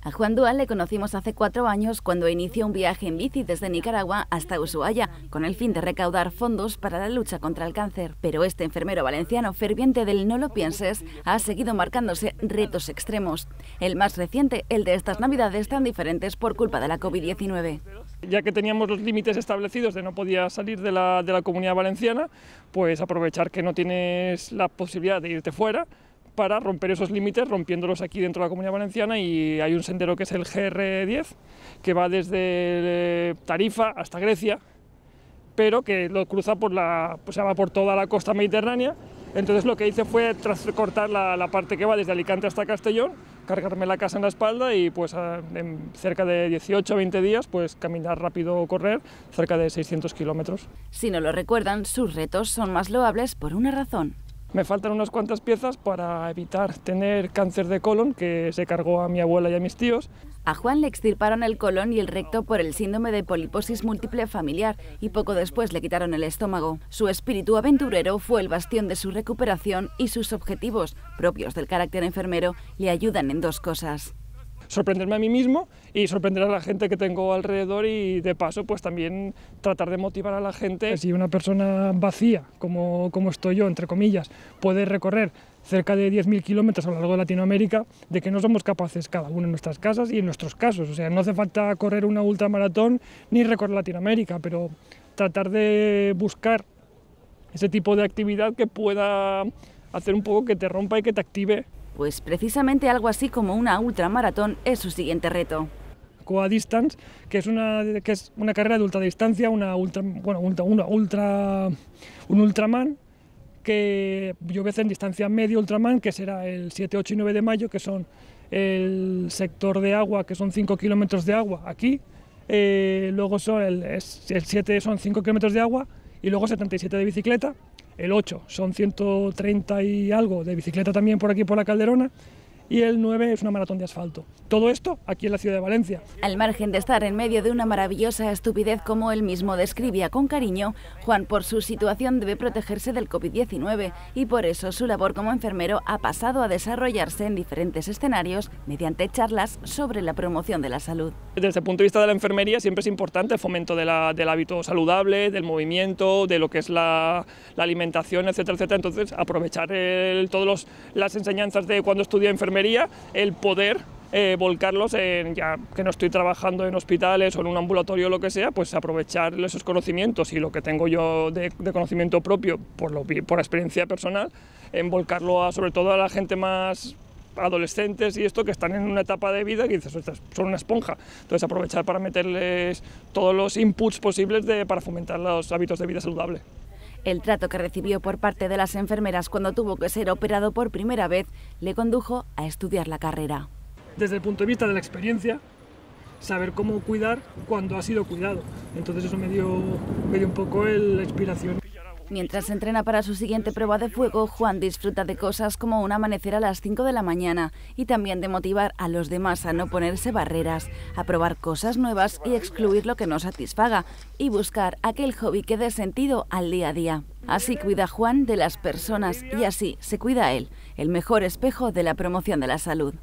A Juan Dual le conocimos hace cuatro años cuando inició un viaje en bici desde Nicaragua hasta Ushuaia con el fin de recaudar fondos para la lucha contra el cáncer. Pero este enfermero valenciano ferviente del no lo pienses ha seguido marcándose retos extremos. El más reciente, el de estas navidades tan diferentes por culpa de la COVID-19. Ya que teníamos los límites establecidos de no podía salir de la, de la comunidad valenciana, pues aprovechar que no tienes la posibilidad de irte fuera para romper esos límites, rompiéndolos aquí dentro de la Comunidad Valenciana y hay un sendero que es el GR10, que va desde Tarifa hasta Grecia, pero que lo cruza por la, pues va por toda la costa mediterránea. Entonces lo que hice fue cortar la, la parte que va desde Alicante hasta Castellón, cargarme la casa en la espalda y pues en cerca de 18 o 20 días pues caminar rápido o correr cerca de 600 kilómetros. Si no lo recuerdan, sus retos son más loables por una razón. Me faltan unas cuantas piezas para evitar tener cáncer de colon que se cargó a mi abuela y a mis tíos. A Juan le extirparon el colon y el recto por el síndrome de poliposis múltiple familiar y poco después le quitaron el estómago. Su espíritu aventurero fue el bastión de su recuperación y sus objetivos, propios del carácter enfermero, le ayudan en dos cosas sorprenderme a mí mismo y sorprender a la gente que tengo alrededor y de paso pues también tratar de motivar a la gente. Si una persona vacía, como, como estoy yo, entre comillas, puede recorrer cerca de 10.000 kilómetros a lo largo de Latinoamérica, de que no somos capaces cada uno en nuestras casas y en nuestros casos. O sea, no hace falta correr una ultramaratón ni recorrer Latinoamérica, pero tratar de buscar ese tipo de actividad que pueda hacer un poco que te rompa y que te active pues precisamente algo así como una ultramaratón es su siguiente reto. Coa Distance, que es una, que es una carrera de ultradistancia, una ultra, bueno, una ultra, un Ultraman, que yo hacer en distancia medio Ultraman, que será el 7, 8 y 9 de mayo, que son el sector de agua, que son 5 kilómetros de agua aquí, eh, luego son el, el 7 son 5 kilómetros de agua y luego 77 de bicicleta, el 8 son 130 y algo de bicicleta también por aquí por la Calderona y el 9 es una maratón de asfalto. Todo esto aquí en la ciudad de Valencia. Al margen de estar en medio de una maravillosa estupidez como él mismo describía con cariño, Juan por su situación debe protegerse del COVID-19 y por eso su labor como enfermero ha pasado a desarrollarse en diferentes escenarios mediante charlas sobre la promoción de la salud. Desde el punto de vista de la enfermería siempre es importante el fomento del hábito saludable, del movimiento, de lo que es la, alimentación, etcétera, etcétera. Entonces aprovechar todas las enseñanzas de cuando estudié enfermería el poder eh, volcarlos en, ya que no estoy trabajando en hospitales o en un ambulatorio o lo que sea, pues aprovechar esos conocimientos y lo que tengo yo de, conocimiento propio por, lo, por experiencia personal, en volcarlo a, sobre todo a la gente más adolescentes y esto que están en una etapa de vida que dices, son una esponja. Entonces aprovechar para meterles todos los inputs posibles de, para fomentar los hábitos de vida saludable. El trato que recibió por parte de las enfermeras cuando tuvo que ser operado por primera vez le condujo a estudiar la carrera. Desde el punto de vista de la experiencia, saber cómo cuidar cuando ha sido cuidado. Entonces eso me dio, un poco la inspiración. Mientras entrena para su siguiente prueba de fuego, Juan disfruta de cosas como un amanecer a las 5 de la mañana y también de motivar a los demás a no ponerse barreras, a probar cosas nuevas y excluir lo que no satisfaga y buscar aquel hobby que dé sentido al día a día. Así cuida Juan de las personas y así se cuida él, el mejor espejo de la promoción de la salud.